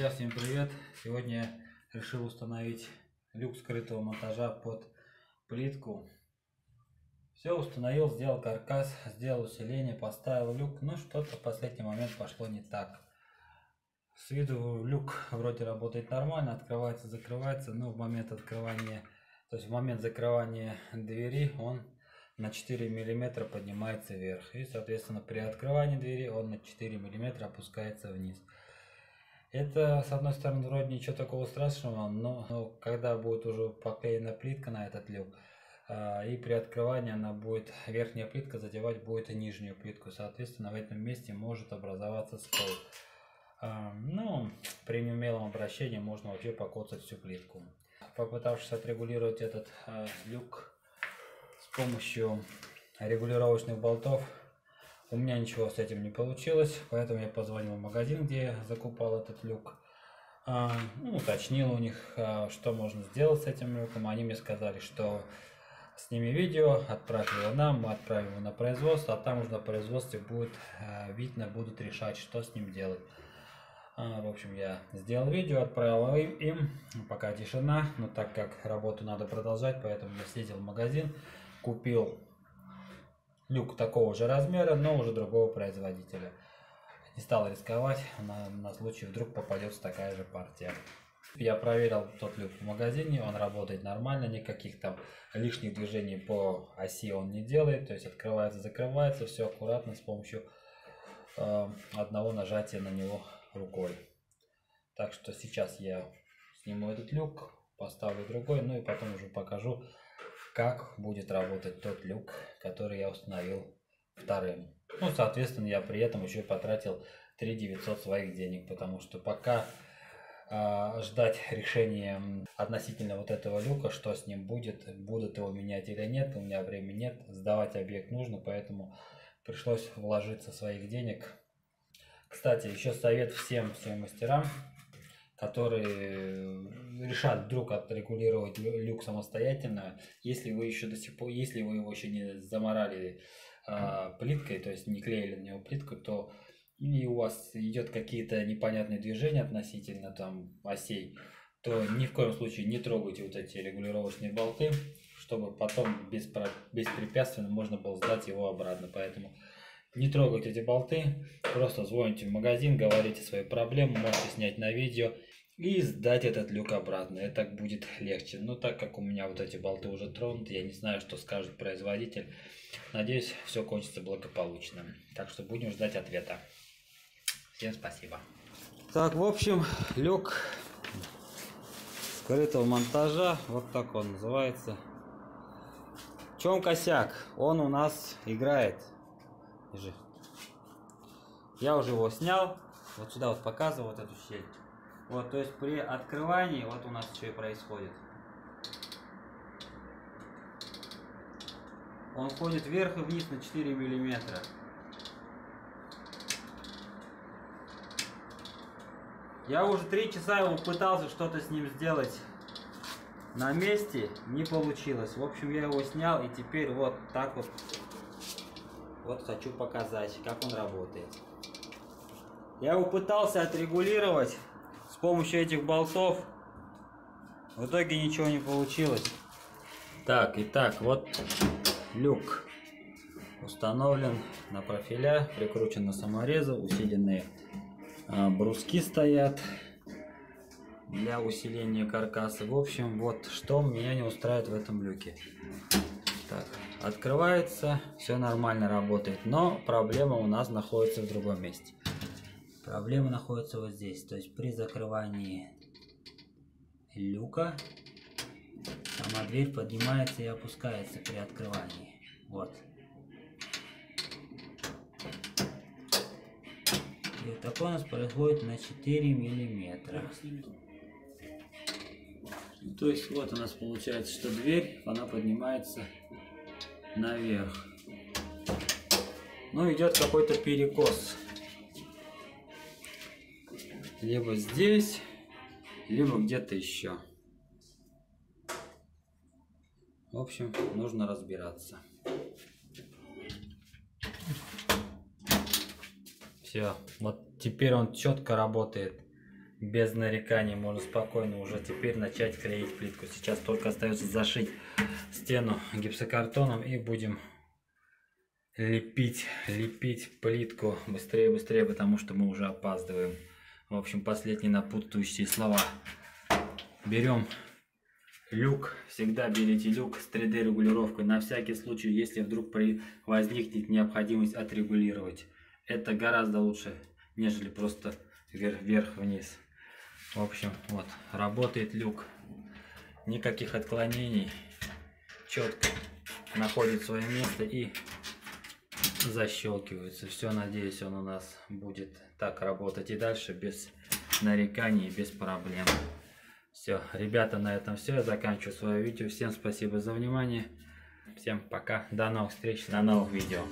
Друзья, всем привет! Сегодня решил установить люк скрытого монтажа под плитку. Все установил, сделал каркас, сделал усиление, поставил люк, но что-то в последний момент пошло не так. С виду люк вроде работает нормально, открывается, закрывается, но в момент открывания, то есть в момент закрывания двери он на 4 миллиметра поднимается вверх. И, соответственно, при открывании двери он на 4 миллиметра опускается вниз. Это, с одной стороны, вроде ничего такого страшного, но, но когда будет уже поклеена плитка на этот люк, а, и при открывании она будет, верхняя плитка задевать будет и нижнюю плитку, соответственно, в этом месте может образоваться скол. А, ну, при неумелом обращении можно вообще покоцать всю плитку. Попытавшись отрегулировать этот а, люк с помощью регулировочных болтов, у меня ничего с этим не получилось, поэтому я позвонил в магазин, где я закупал этот люк. А, ну, уточнил у них, а, что можно сделать с этим люком. Они мне сказали, что сними видео, отправь его нам, мы отправим его на производство, а там уже на производстве будет а, видно, будут решать, что с ним делать. А, в общем, я сделал видео, отправил им, им, пока тишина, но так как работу надо продолжать, поэтому я съездил в магазин, купил люк такого же размера, но уже другого производителя. Не стал рисковать на, на случай вдруг попадется такая же партия. Я проверил тот люк в магазине, он работает нормально, никаких там лишних движений по оси он не делает, то есть открывается, закрывается, все аккуратно с помощью э, одного нажатия на него рукой. Так что сейчас я сниму этот люк, поставлю другой, ну и потом уже покажу, как будет работать тот люк, который я установил вторым. Ну, соответственно, я при этом еще потратил 3 900 своих денег, потому что пока э, ждать решения относительно вот этого люка, что с ним будет, будут его менять или нет, у меня времени нет, сдавать объект нужно, поэтому пришлось вложиться своих денег. Кстати, еще совет всем, всем мастерам, которые решат вдруг отрегулировать люк самостоятельно, если вы еще до сих пор, если вы его еще не заморали а, плиткой, то есть не клеили на него плитку, то и у вас идет какие-то непонятные движения относительно там осей, то ни в коем случае не трогайте вот эти регулировочные болты, чтобы потом беспро... беспрепятственно можно было сдать его обратно. Поэтому не трогайте эти болты, просто звоните в магазин, говорите свои проблемы, можете снять на видео и сдать этот люк обратно. Это будет легче. Но так как у меня вот эти болты уже тронуты, я не знаю, что скажет производитель. Надеюсь, все кончится благополучно. Так что будем ждать ответа. Всем спасибо. Так, в общем, люк скрытого монтажа, вот так он называется. В чем косяк? Он у нас играет. Держи. Я уже его снял. Вот сюда вот показываю вот эту щель. Вот, то есть при открывании, вот у нас что и происходит. Он ходит вверх и вниз на 4 миллиметра. Я уже три часа его пытался что-то с ним сделать на месте, не получилось. В общем, я его снял и теперь вот так вот, вот хочу показать, как он работает. Я его пытался отрегулировать помощью этих болтов в итоге ничего не получилось. Так, итак, вот люк установлен на профиля, прикручен на саморезы, усиленные а, бруски стоят для усиления каркаса. В общем, вот что меня не устраивает в этом люке. Так, открывается, все нормально работает, но проблема у нас находится в другом месте. Проблема находится вот здесь. То есть при закрывании люка сама дверь поднимается и опускается при открывании. Вот. И такое у нас происходит на 4 миллиметра. То есть вот у нас получается, что дверь, она поднимается наверх. Ну идет какой-то перекос либо здесь, либо где-то еще. В общем, нужно разбираться. Все, вот теперь он четко работает. Без нареканий можно спокойно уже теперь начать клеить плитку. Сейчас только остается зашить стену гипсокартоном и будем лепить, лепить плитку быстрее, быстрее, потому что мы уже опаздываем. В общем, последние напутствующие слова. Берем люк, всегда берите люк с 3D регулировкой, на всякий случай, если вдруг возникнет необходимость отрегулировать. Это гораздо лучше, нежели просто вверх-вниз. В общем, вот, работает люк. Никаких отклонений. Четко находит свое место и защелкивается. Все, надеюсь, он у нас будет так работать и дальше без нареканий, без проблем. Все, ребята, на этом все. Я заканчиваю свое видео. Всем спасибо за внимание. Всем пока. До новых встреч на новых видео.